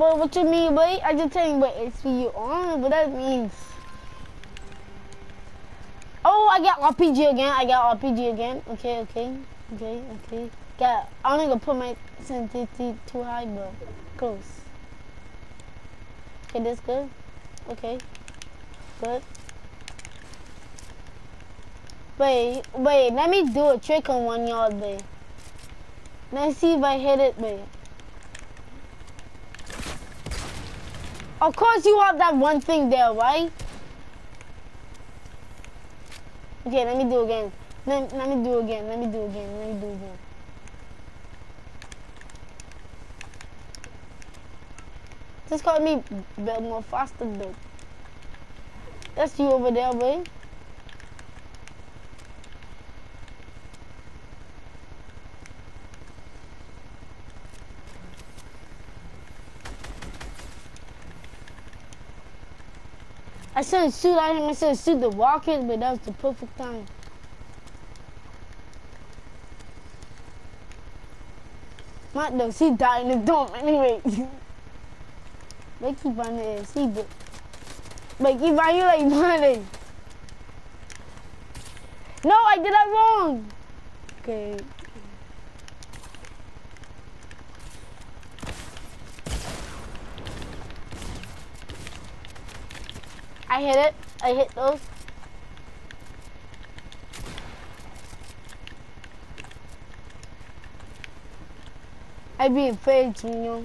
But what you mean, boy? I just tell you what it's for you on, what that means. Oh, I got RPG again. I got RPG again. Okay, okay, okay, okay. Got. I only gonna put my sensitivity too high, but close. Okay, this good. Okay, good. Wait, wait. Let me do a trick on one yard, babe. Let's see if I hit it, babe. Of course you have that one thing there, right? Okay, let me do again. Let, let me do again. Let me do again. Let me do again. Just call me build more faster, though. That's you over there, boy. I shouldn't shoot at him. I should shoot the walkers, but that was the perfect time. Not though, she died in the dome anyway. they keep on there. She but But keep on you like money. No, I did that wrong. Okay. I hit it. I hit those. I be afraid, you know.